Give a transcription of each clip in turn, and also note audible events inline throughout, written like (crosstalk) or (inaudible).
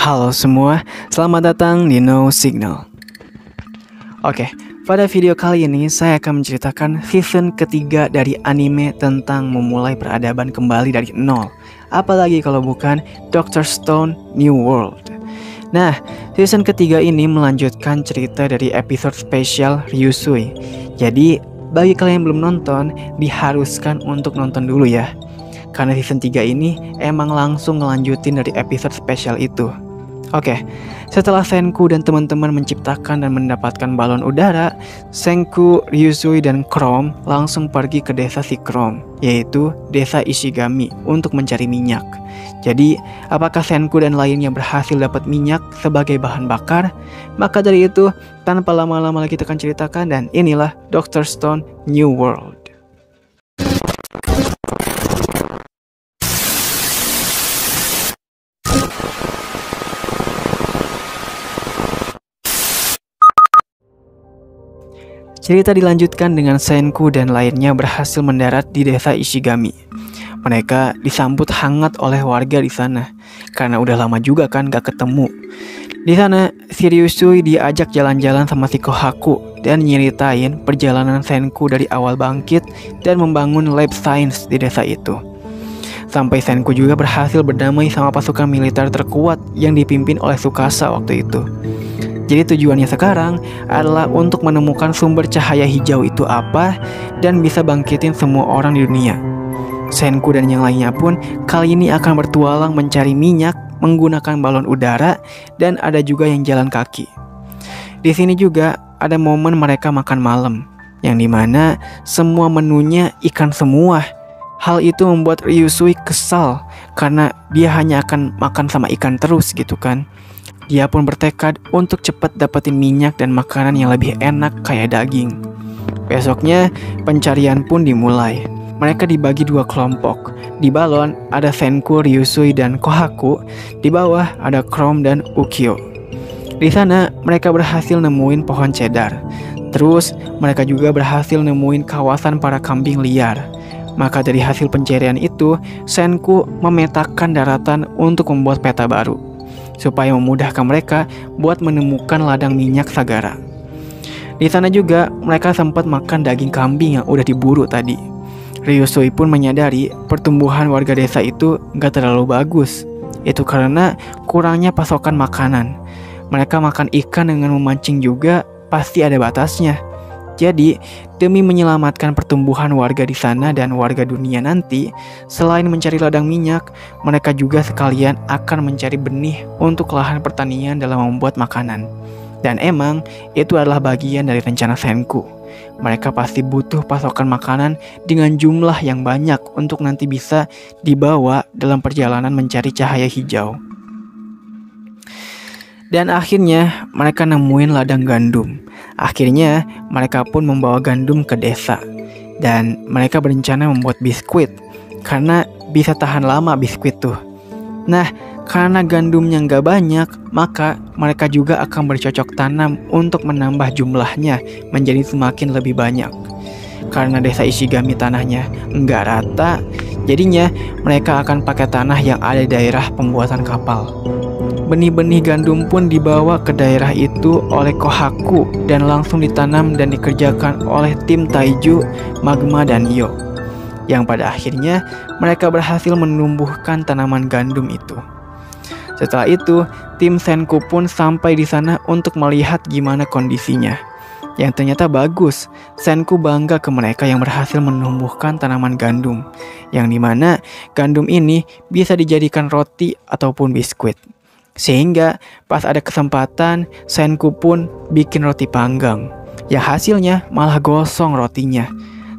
Halo semua, selamat datang di No Signal. Oke, pada video kali ini saya akan menceritakan season ketiga dari anime tentang memulai peradaban kembali dari nol. Apalagi kalau bukan Doctor Stone New World. Nah, season ketiga ini melanjutkan cerita dari episode spesial Ryusui. Jadi, bagi kalian yang belum nonton, diharuskan untuk nonton dulu ya. Karena season 3 ini emang langsung ngelanjutin dari episode spesial itu. Oke, setelah Senku dan teman-teman menciptakan dan mendapatkan balon udara, Senku, Ryusui, dan Chrome langsung pergi ke desa si Chrome, yaitu desa Ishigami untuk mencari minyak. Jadi, apakah Senku dan lainnya berhasil dapat minyak sebagai bahan bakar? Maka dari itu, tanpa lama-lama lagi kita akan ceritakan dan inilah Doctor Stone New World. Cerita dilanjutkan dengan Senku dan lainnya berhasil mendarat di desa Ishigami. Mereka disambut hangat oleh warga di sana karena udah lama juga kan gak ketemu. Di sana, Siriusui diajak jalan-jalan sama si Kohaku dan nyeritain perjalanan Senku dari awal bangkit dan membangun lab science di desa itu. Sampai Senku juga berhasil berdamai sama pasukan militer terkuat yang dipimpin oleh Sukasa waktu itu. Jadi tujuannya sekarang adalah untuk menemukan sumber cahaya hijau itu apa dan bisa bangkitin semua orang di dunia. Senku dan yang lainnya pun kali ini akan bertualang mencari minyak menggunakan balon udara dan ada juga yang jalan kaki. Di sini juga ada momen mereka makan malam yang di mana semua menunya ikan semua. Hal itu membuat Ryusui kesal karena dia hanya akan makan sama ikan terus gitu kan. Dia pun bertekad untuk cepat dapetin minyak dan makanan yang lebih enak kayak daging. Besoknya, pencarian pun dimulai. Mereka dibagi dua kelompok. Di balon ada Senku, Ryusui, dan Kohaku. Di bawah ada Chrome dan Ukyo. Di sana, mereka berhasil nemuin pohon cedar. Terus, mereka juga berhasil nemuin kawasan para kambing liar. Maka dari hasil pencarian itu, Senku memetakan daratan untuk membuat peta baru supaya memudahkan mereka buat menemukan ladang minyak Sagara. Di sana juga mereka sempat makan daging kambing yang udah diburu tadi. Ryusui pun menyadari pertumbuhan warga desa itu gak terlalu bagus. Itu karena kurangnya pasokan makanan. Mereka makan ikan dengan memancing juga pasti ada batasnya. Jadi, demi menyelamatkan pertumbuhan warga di sana dan warga dunia nanti, selain mencari ladang minyak, mereka juga sekalian akan mencari benih untuk lahan pertanian dalam membuat makanan. Dan emang, itu adalah bagian dari rencana Senku. Mereka pasti butuh pasokan makanan dengan jumlah yang banyak untuk nanti bisa dibawa dalam perjalanan mencari cahaya hijau. Dan akhirnya mereka nemuin ladang gandum. Akhirnya mereka pun membawa gandum ke desa. Dan mereka berencana membuat biskuit karena bisa tahan lama biskuit tuh. Nah, karena gandumnya nggak banyak, maka mereka juga akan bercocok tanam untuk menambah jumlahnya menjadi semakin lebih banyak. Karena desa Ishigami tanahnya nggak rata, jadinya mereka akan pakai tanah yang ada di daerah pembuatan kapal. Benih-benih gandum pun dibawa ke daerah itu oleh Kohaku dan langsung ditanam dan dikerjakan oleh tim Taiju, Magma, dan Yo. Yang pada akhirnya mereka berhasil menumbuhkan tanaman gandum itu. Setelah itu, tim Senku pun sampai di sana untuk melihat gimana kondisinya. Yang ternyata bagus, Senku bangga ke mereka yang berhasil menumbuhkan tanaman gandum. Yang di mana gandum ini bisa dijadikan roti ataupun biskuit. Sehingga pas ada kesempatan, Senku pun bikin roti panggang. Ya hasilnya malah gosong rotinya.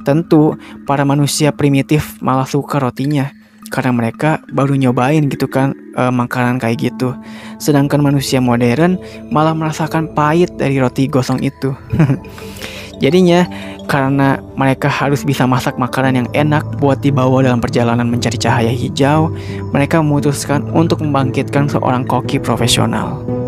Tentu para manusia primitif malah suka rotinya karena mereka baru nyobain gitu kan e, makanan kayak gitu. Sedangkan manusia modern malah merasakan pahit dari roti gosong itu. (laughs) Jadinya karena mereka harus bisa masak makanan yang enak buat dibawa dalam perjalanan mencari cahaya hijau, mereka memutuskan untuk membangkitkan seorang koki profesional.